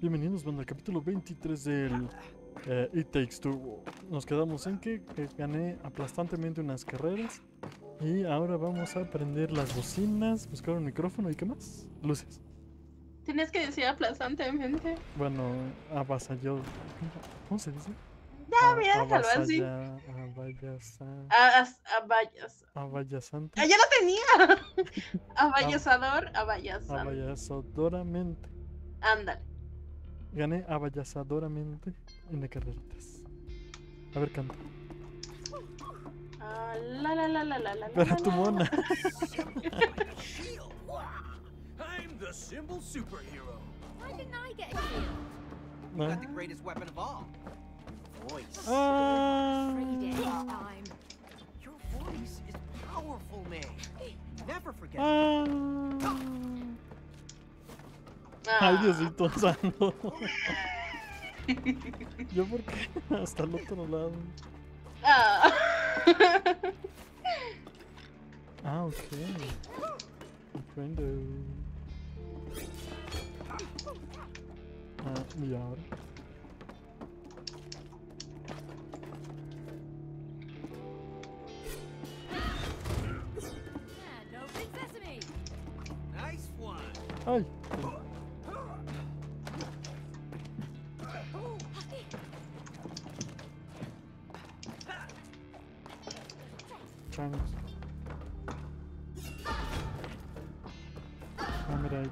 Bienvenidos, banda, al capítulo 23 del eh, It Takes Two. Nos quedamos en que, que gané aplastantemente unas carreras. Y ahora vamos a aprender las bocinas, buscar un micrófono y qué más. Luces. Tienes que decir aplastantemente. Bueno, avasalló. ¿Cómo se dice? Ya, mira, déjalo así. avasalla- avallasa- A- as- avallas- Avallasante. Ah, ya lo tenía. Avallasador, avallasante. Avallasadoramente. Ándale. Gané avallasadoramente en de carreritas. A ver, canta. Ah, la la la la la la. Pero la, tu la. mona. I'm the symbol superhero. Why didn't I get a shield? No. Got the greatest weapon of all. Voice. Ah. Time. Your voice is powerful, May. Never forget. Ah. Ay, Ah, Diosito santo. Yo por qué hasta el otro lado. ah. Ah, ok. Comprendo. Ah, y ahora. One. Ay.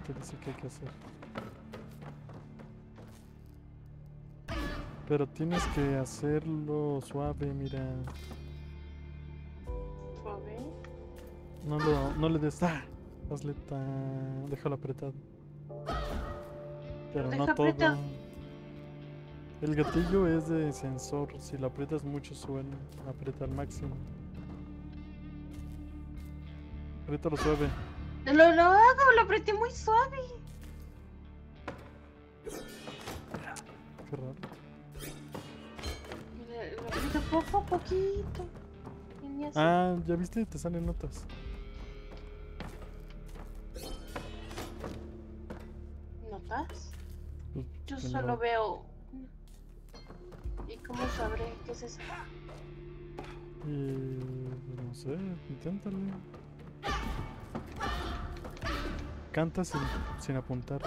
Te dice qué hay que hacer. Pero tienes que hacerlo suave, mira. Suave. No, lo, no le des. ¡Ah! Hazle tan. Déjalo apretado. Pero no todo. apretado. El gatillo es de sensor. Si lo aprietas mucho, suena. Aprieta al máximo. Apriétalo suave. Lo, lo hago, lo apreté muy suave. Qué raro. Lo lo aprieto poco a poquito. Ah, ya viste, te salen notas. ¿Notas? Pues, Yo solo no- veo. ¿Y cómo sabré qué es eso? Y. pues, No sé, inténtalo. Canta sin, sin apuntar.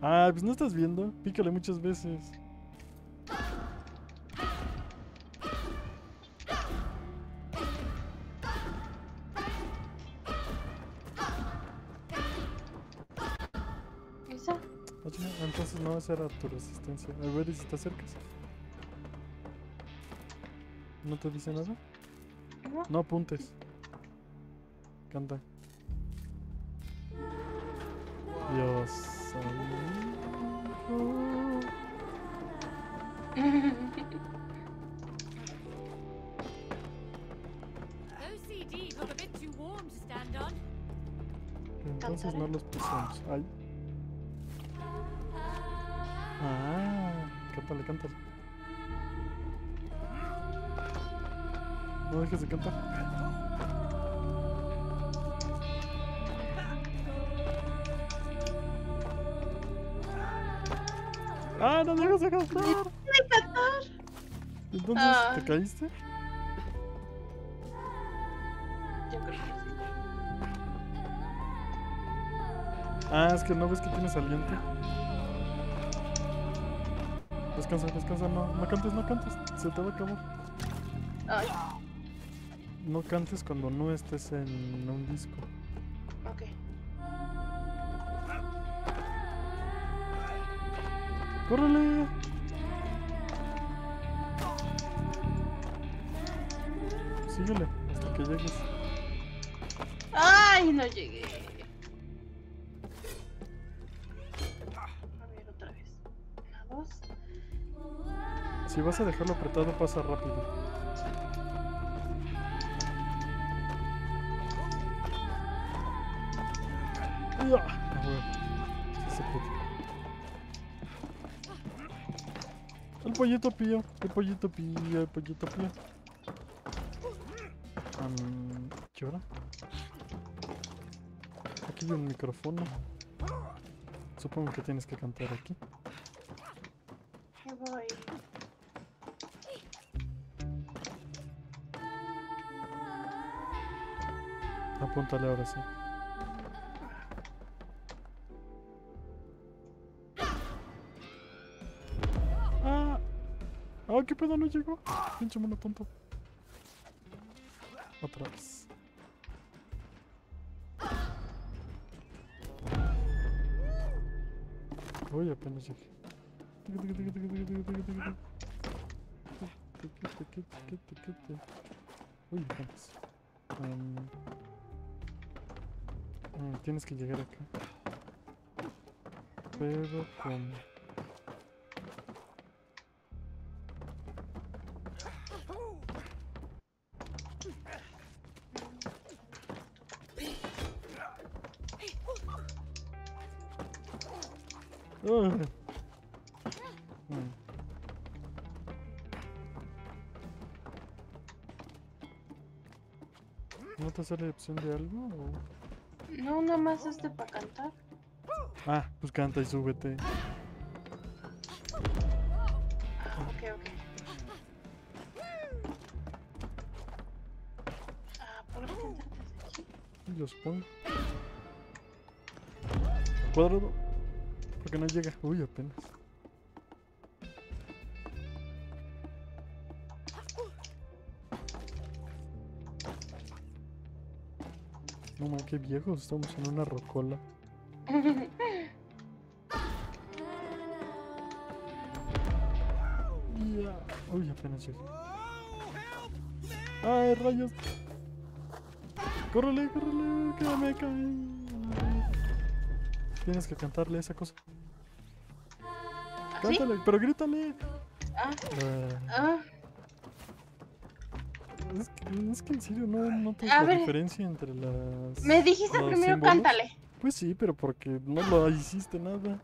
Ah, pues no estás viendo. Pícale muchas veces. Ah, Entonces no esa era tu resistencia. A ver si te acercas. ¿No te dice nada? No. No apuntes. To stand on. Entonces no los pusimos. Ay. Ah, cántale, cántale. No dejes de cantar. Ah, no dejes de cantar. Entonces, Ah. ¿te caíste? Yo creo que sí. Ah, es que no ves que tienes aliento. Descansa, descansa, no, no cantes, no cantes, se te va a acabar. Ay, No cantes cuando no estés en un disco. ok. ¡Córrele! Síguele hasta que llegues. Ay, no llegué. A ver, otra vez. Una, dos. Si vas a dejarlo apretado, pasa rápido. Pollito pío, el pollito pío, el pollito pío. Am, ¿Qué hora? Aquí hay un micrófono. Supongo que tienes que cantar aquí. Voy. Apúntale ahora sí. Qué pedo no llegó! Pinche mono tonto. Otra vez. Uy, apenas llegué. Uy, mm, tienes que llegar acá. Pero con... ¿No te sale opción de algo? o? No, nada más este para cantar. Ah, pues canta y súbete. Ah, ok, ok. Ah, ¿por qué cantar desde aquí? Y los pongo. Cuadrado. Porque no llega. Uy, apenas. Man, qué viejos. Estamos en una rocola. Ya. Uy, apenas llegué. ¡Ay, rayos! ¡Córrele, córrele! ¡Que me caí! Tienes que cantarle esa cosa. ¿Así? Cántale, pero grítale. Ah, Ah, ah. Es, que, en serio no notas A la ver. diferencia entre las. Me dijiste los primero símbolos. cántale. Pues sí, pero porque no lo hiciste nada.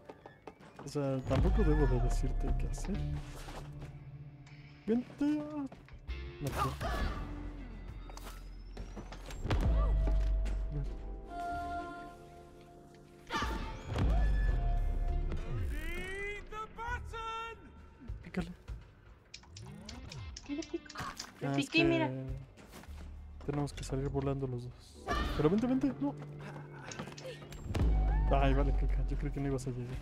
O sea, tampoco debo de decirte qué hacer. Vente. No! Pícale. ¿Qué le pico? Le Ah, es piqué, mira. Tenemos que salir volando los dos. Pero vente, vente, no. Ay, vale, caca. Yo creo que no ibas a llegar.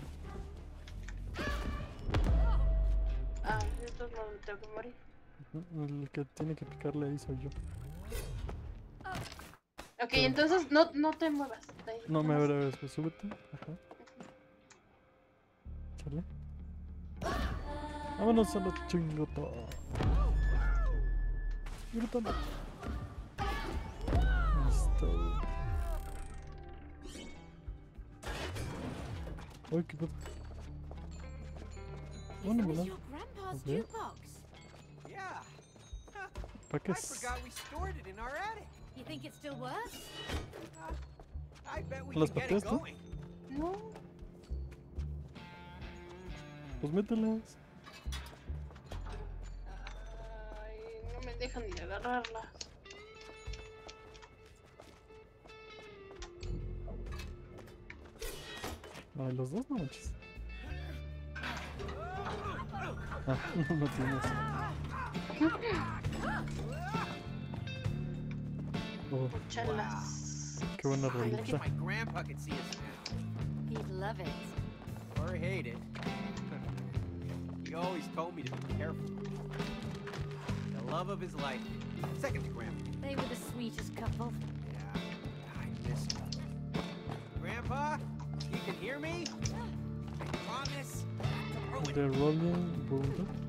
Ah, yo entonces no tengo que morir. El que tiene que picarle ahí soy yo. Ok, Pero- entonces no, no te muevas. ahí, No, me veré después. Súbete. Ajá. Chale. Vámonos a lo chingo todo. Ay, qué was ¿verdad? your grandpa's Okay. ¿Para qué I es? forgot we stored it in our attic. You think it still works? I bet we ¿Las can get it pateaste? going. No. Pues mételas. Ay, no me dejan ni agarrarlas. Ay, los dos no manches. Ah, no tienes. Oh, Chalas. qué buena I rolita. wish my grandpa could see us now. He'd love it. Or hate it. he always told me to be careful. The love of his life. Second to grandpa. They were the sweetest couple. hear me? I promise. The Roman Bulldog.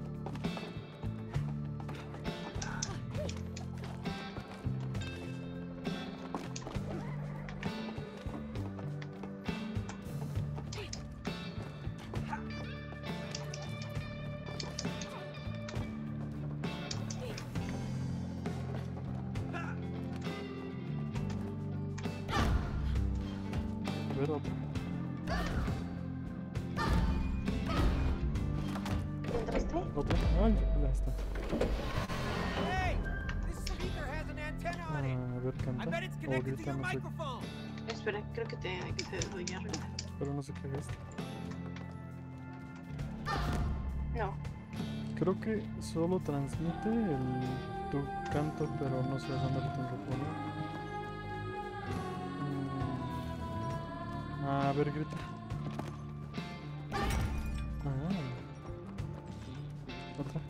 Solo transmite el, tu canto, pero no sé dónde lo tengo que. Mm. A ver, grita. Ah. Otra.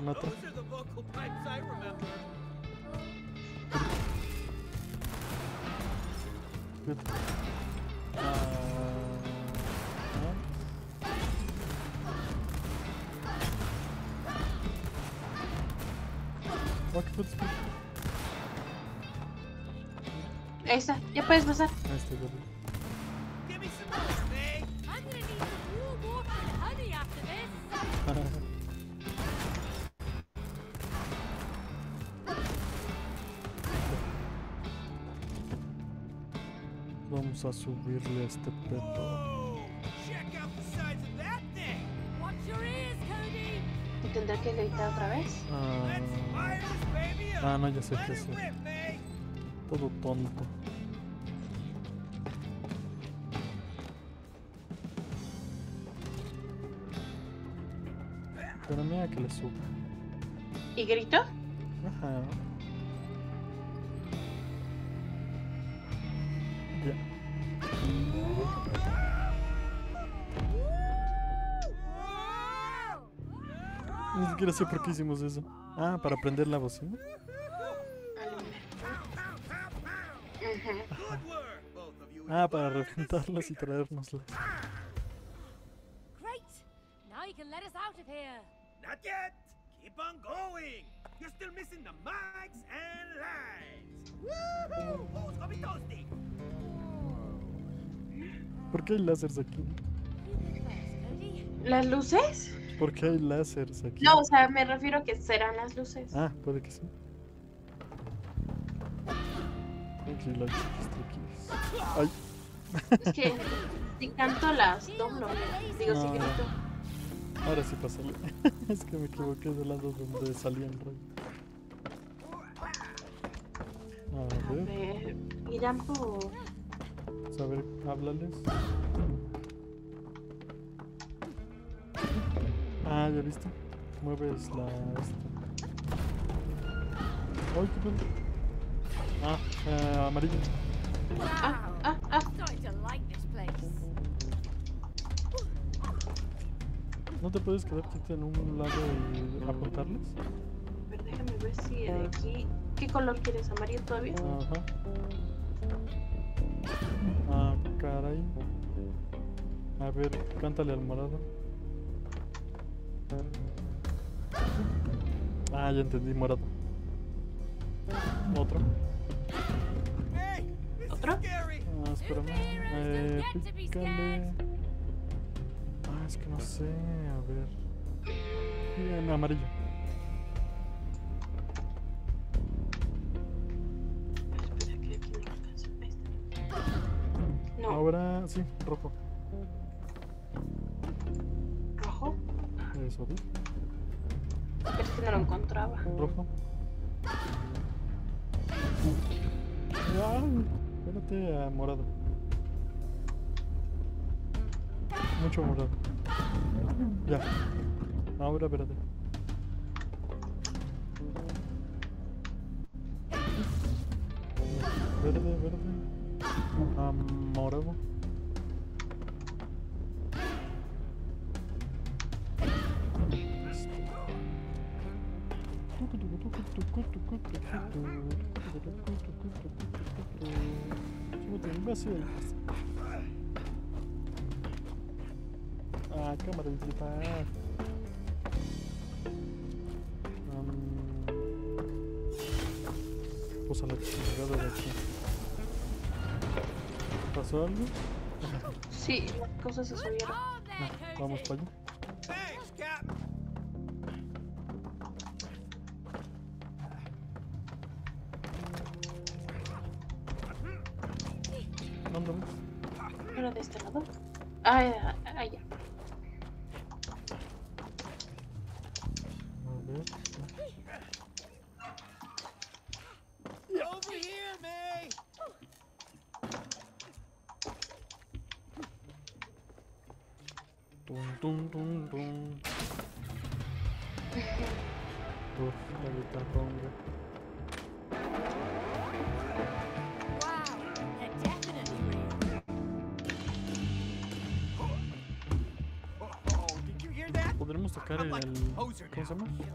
Una otra. Foda-se. Ahí está, ya puedes pasar. Ahí está, ya Vamos a Watch your ears, pedo. ¿Y tendrá que gritar otra vez? Ah. Ah, no, ya sé rip, May. Todo tonto. Pero mira que le suba. ¿Y grito? Ajá. Siquiera sé por qué hicimos eso. Ah, para prender la bocina. Ah, para reventarlas y traérnoslas. Great. Now you can let us out of here. Not yet. Keep on going. You're still missing the mics and lights. Woohoo! Who's gonna be toasty? ¿Por qué hay láseres aquí? ¿Las luces? ¿Por qué hay láseres aquí? No, o sea, me refiero a que serán las luces. Ah, puede que sí. La. Ay, Es que si canto las doblo. Digo, si No. grito. ahora sí pásale. es que me equivoqué del lado donde salía el rayo. A A ver, ver, irán por. pues, a ver, háblales. Ah, ¿ya viste? Mueves la... Esta. Ay, qué pedo. Ah, eh, amarillo. Wow. ah, ah. I'm starting to like this place. ¿No te puedes quedar quieta en un lado y apuntarles? A ver, déjame ver si de aquí. ¿Qué color quieres? ¿Amarillo todavía? Ajá. Ah, caray. A ver, cántale al morado. Ah, ya entendí, morado. Otro. ¿Otro? scary. Ah, espérame. Eh, pícale. Ah, es que no sé. A ver. Bien, amarillo. Espera, que aquí no Ahora sí, rojo. Eso. Pero es que no lo encontraba. Rojo. Ay, espérate a morado. Mucho morado. Ya. Ahora espérate. Verde, verde. Ah, morado. Súbete. Ah, cámara pues a la chingada de aquí. ¿Pasó algo? Sí, las cosas se subieron. Ah, vamos para allá. ¿Podremos tocar el... a ¿Cómo se llama? Sure.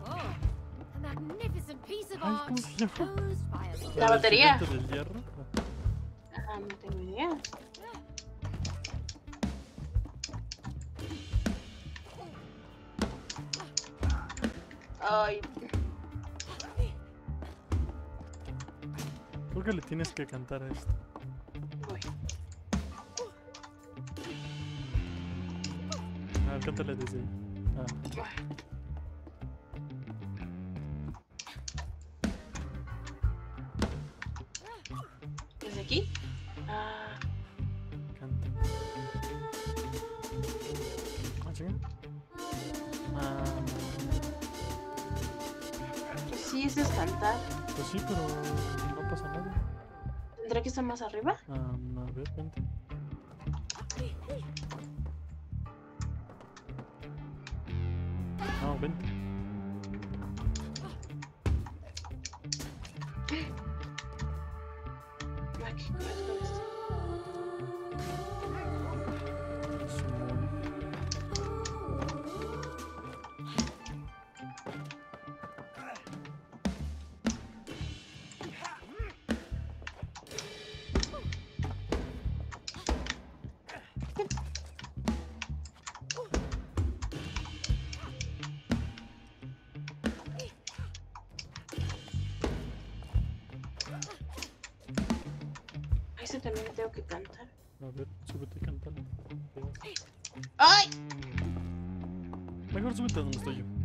A magnificent piece of Ay, art ¿cómo se llama? a La batería. del hierro? Ah, no tengo idea. Ay, Creo que le tienes que cantar a esto. voy. Ah, cántale desde ahí. ¿Desde aquí? Ah, canta. Ah, pues sí, es cantar. pues sí, pero no pasa nada. ¿Tendrá que estar más arriba? Ah, a ver, vente. No, también tengo que cantar. A ver, súbete y cántale. ¡Ay! Mejor súbete donde estoy yo.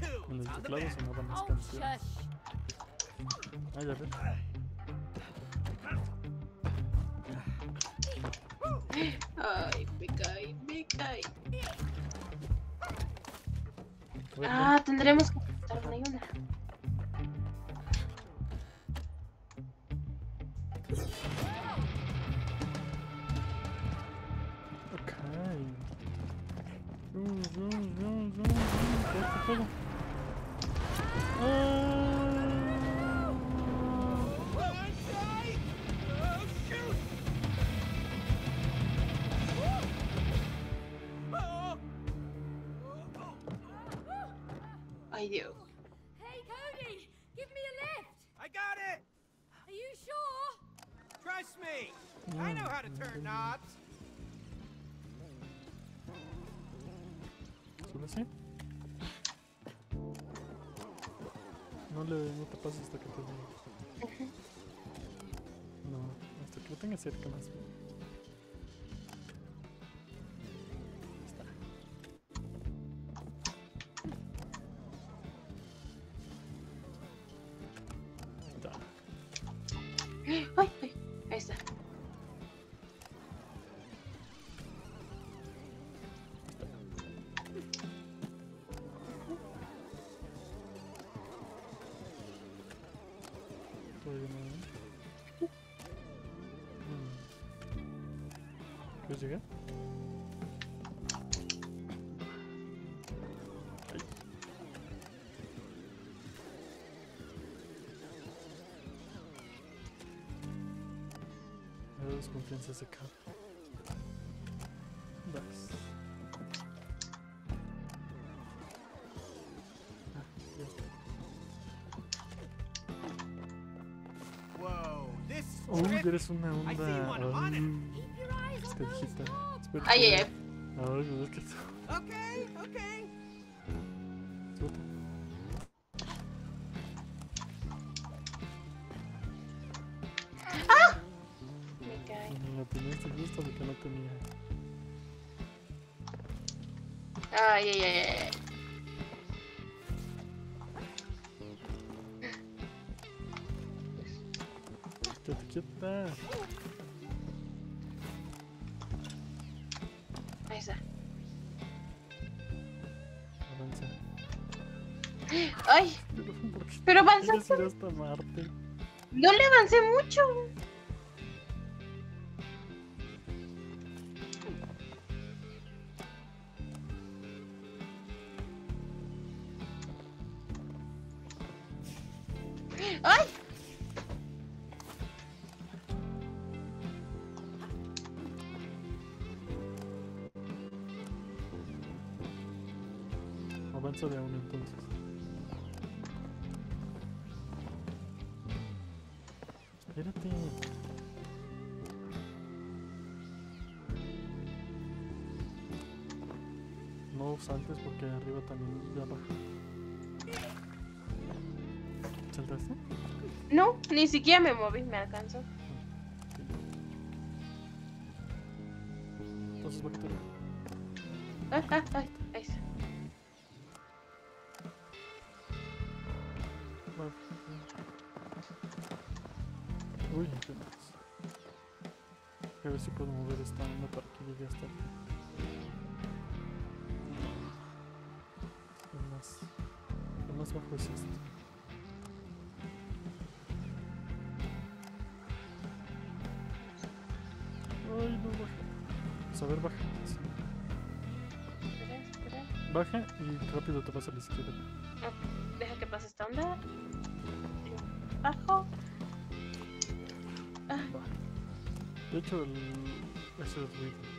Listening to en tunes el on the teclado bed. sonaban las Oh, canciones. Ah, ya ves. Ay, me caí, me caí. Ah, tendremos que Ay, Dios. Hey, Cody, give me a lift. I got it! Are you sure? Trust me! I know how to turn knobs. Sube así. No le no te pases hasta que te diga. No, hasta que lo tengas cerca más bien. Desconfianza ese cable. Vas. Ah, ya está. Whoa, this terrific. eres una onda. Ay, ay, ay. Okay, okay. Ay, ¿Por qué pero avanza. quieres ir hasta Marte? No le avancé mucho. ¡Ay! Avanza de a uno entonces. Porque arriba también ya baja. ¿Saltaste? No, ni siquiera me moví, me alcanzó. Entonces bájate. Ay, ay, ay, ahí está. Baja. Uy, qué más. A ver si puedo mover esta onda para que llegue hasta aquí. El más bajo es este. Ay, no baja. Pues a ver, baja. Sí. Baja y rápido te vas a la izquierda. Deja que pase esta onda. Bajo. Ah, De hecho, el... ese es ruido.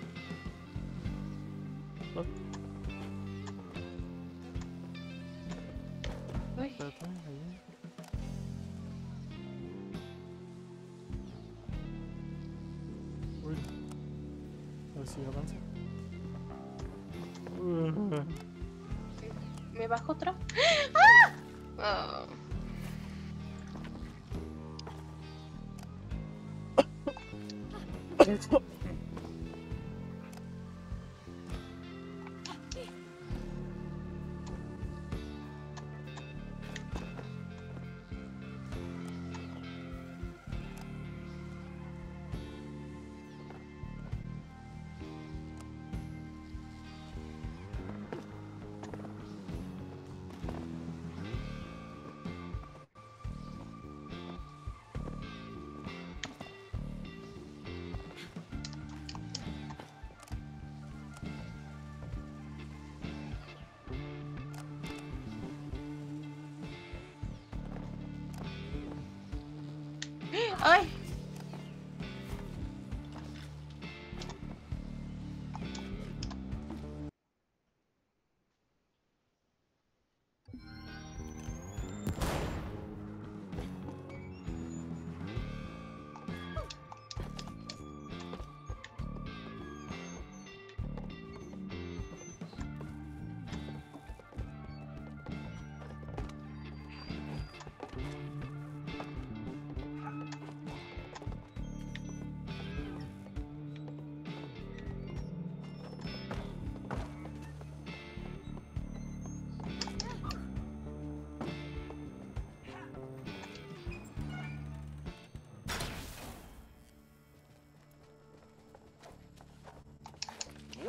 ¿Me bajo otra? ¡Ah! Oh.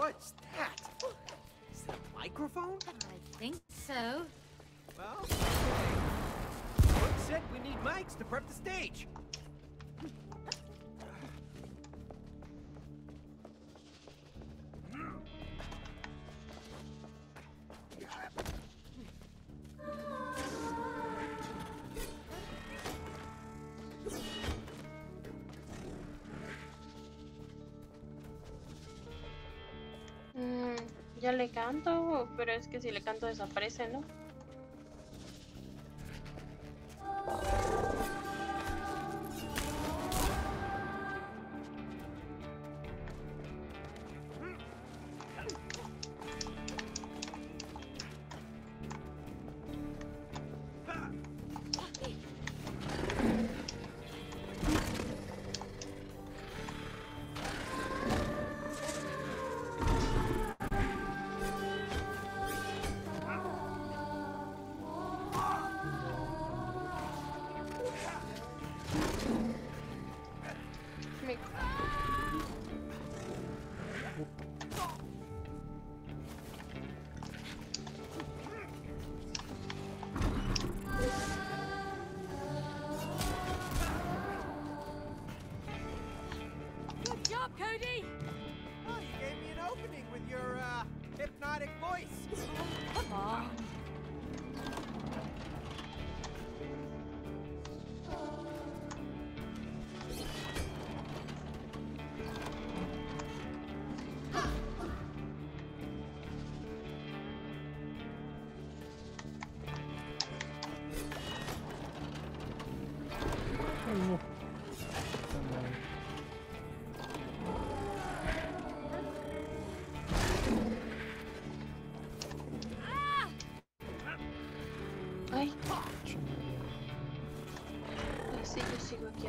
What's that? Is that a microphone? I think so. Well, okay. Brooke said we need mics to prep the stage. Ya le canto, pero es que si le canto desaparece, ¿no?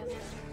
Yeah.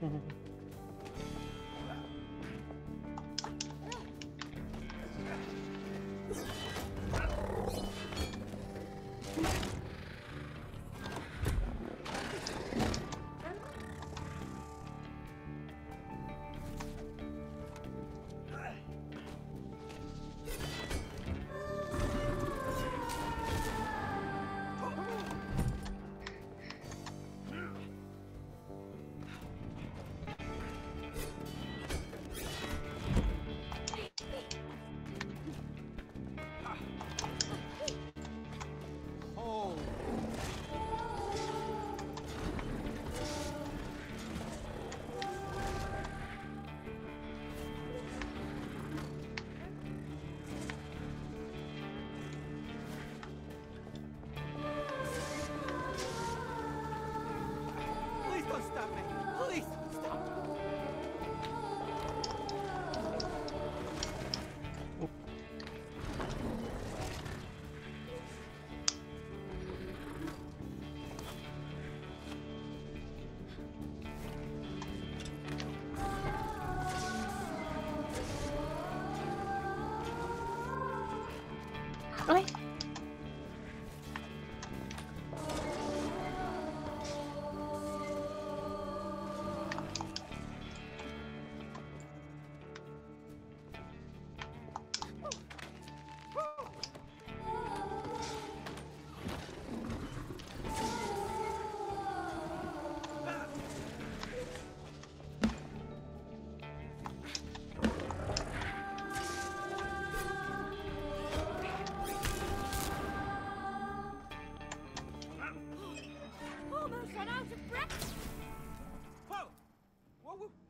Oh.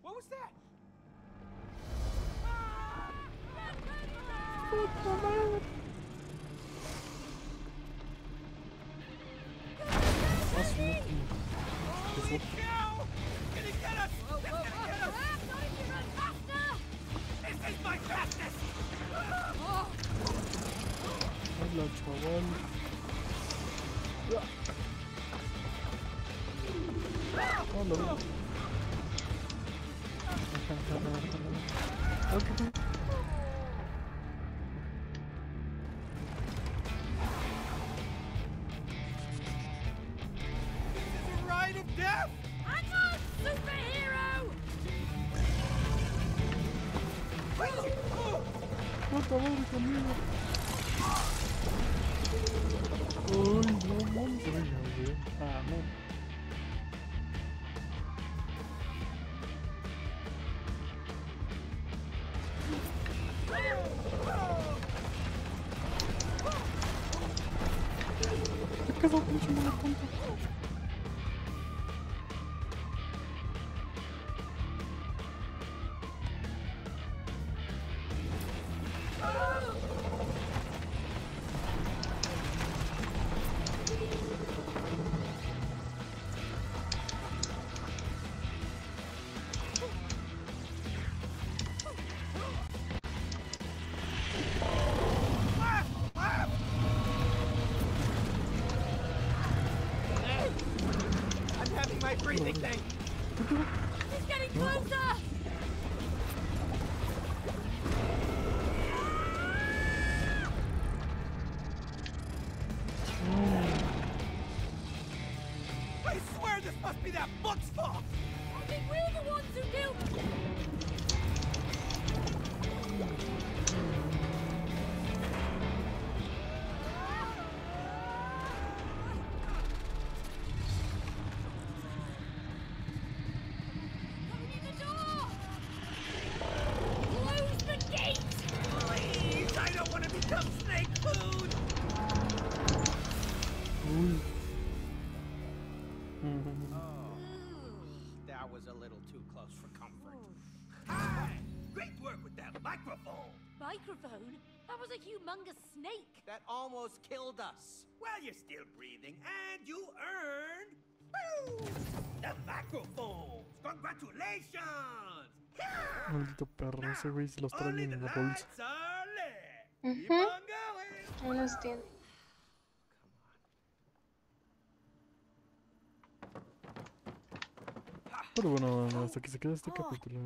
What, was that? Ah, ¿Qué pedo, pinche almost killed us. Well, you're still breathing, and you earned... Woo! The microphones! Congratulations! Maldito perro, ese güey se los trae en la bolsa. lights are lit! Keep Ujú. on going! Ahí los tiene. Pero bueno, hasta que se quede este capítulo.